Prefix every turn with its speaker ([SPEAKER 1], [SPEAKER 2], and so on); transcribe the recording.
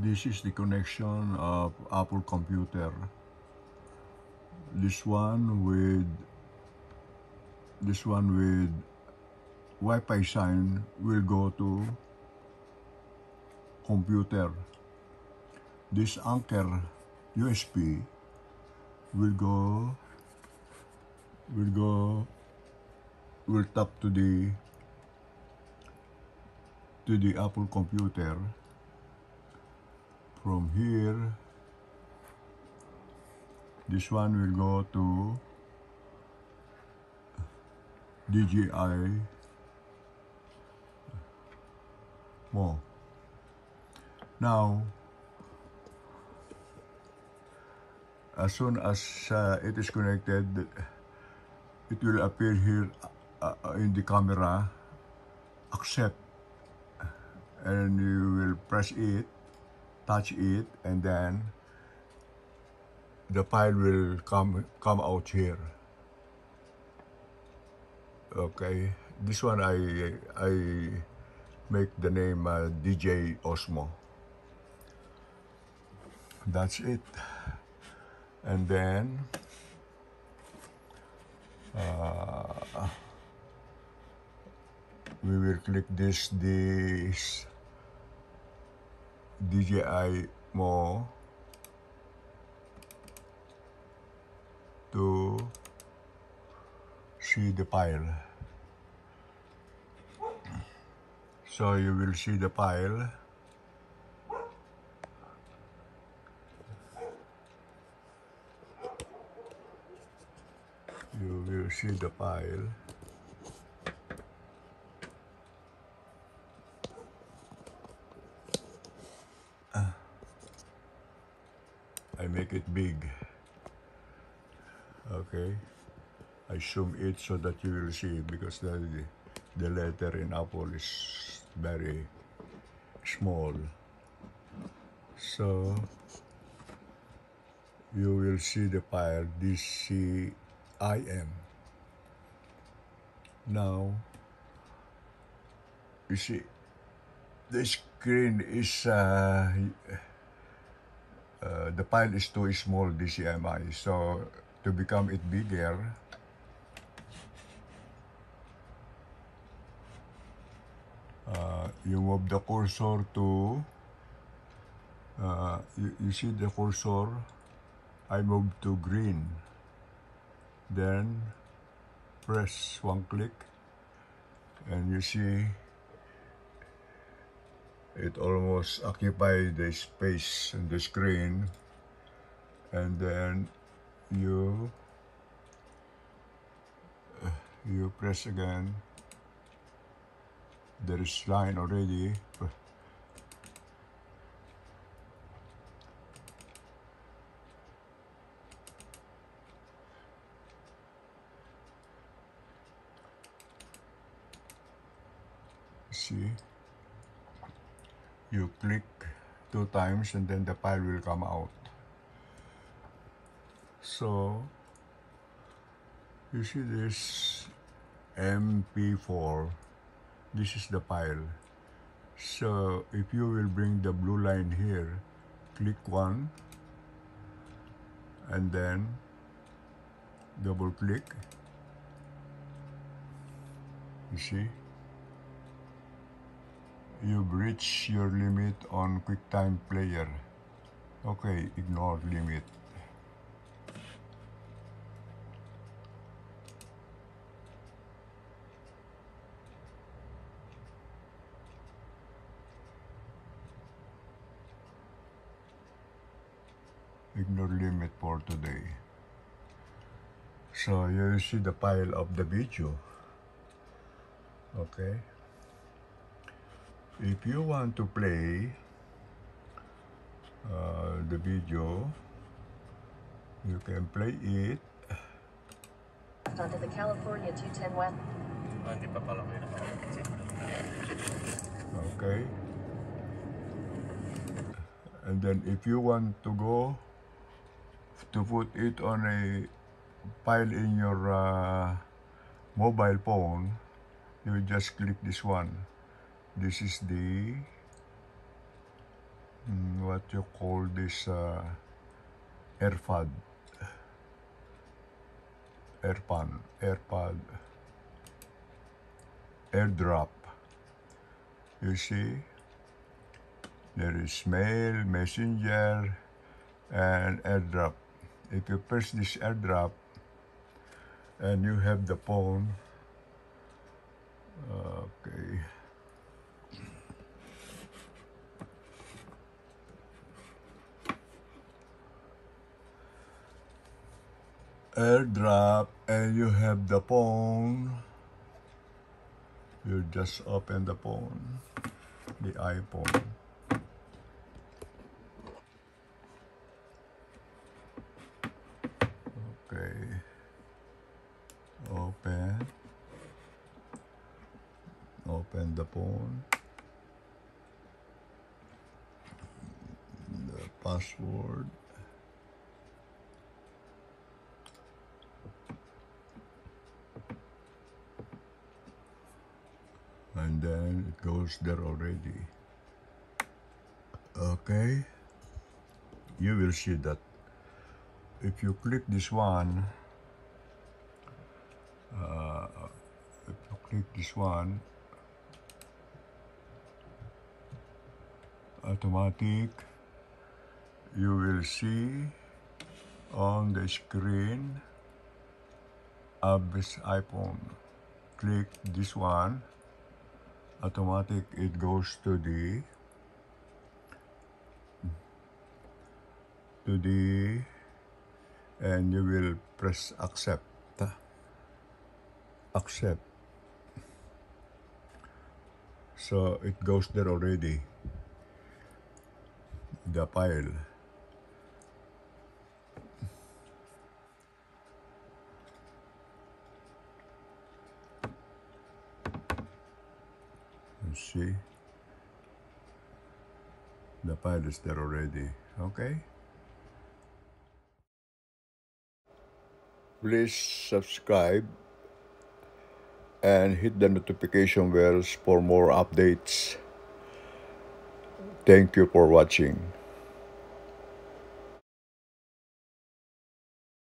[SPEAKER 1] this is the connection of Apple computer. This one with this one with Wi-Fi sign will go to computer. This anchor USB will go will go will tap to the to the Apple computer from here. This one will go to DJI more. Now as soon as uh, it is connected it will appear here uh, in the camera. Accept. And you will press it touch it and then the file will come come out here. Okay. This one I I make the name uh, DJ Osmo. That's it. And then uh, we will click this this DJI more to see the file. So you will see the file. You will see the file. Make it big. Okay. I zoom it so that you will see because the, the letter in Apple is very small. So you will see the file DCIM. Now, you see, the screen is uh, uh, the file is too small DCMI so to become it bigger uh, you move the cursor to uh, you, you see the cursor? I move to green. Then press one click and you see it almost occupied the space in the screen. And then you you press again. There is line already. See you click two times and then the file will come out. So you see this mp4 this is the file. So if you will bring the blue line here click one and then double click. You see you've reached your limit on QuickTime Player. Okay, ignore limit. Ignore limit for today. So you see the file of the video. Okay if you want to play uh, the video you can play it
[SPEAKER 2] onto the California 210 West.
[SPEAKER 3] Hindi pa pala kayo nakakapit.
[SPEAKER 1] okay and then if you want to go to put it on a file in your uh, mobile phone you just click this one this is the mm, what you call this uh, AirPod, AirPod, AirPod, AirDrop. You see, there is mail, messenger, and AirDrop. If you press this AirDrop and you have the phone, okay. Airdrop and you have the phone. You just open the phone the iphone. Okay. Open. Open the phone. The password and then it goes there already. Okay. You will see that. If you click this one uh, if you click this one automatic you will see on the screen of this iPhone. Click this one automatic it goes to the to the and you will press accept. Accept. So it goes there already. The file see. The file is there already. Okay. Please subscribe and hit the notification bells for more updates. Thank you for watching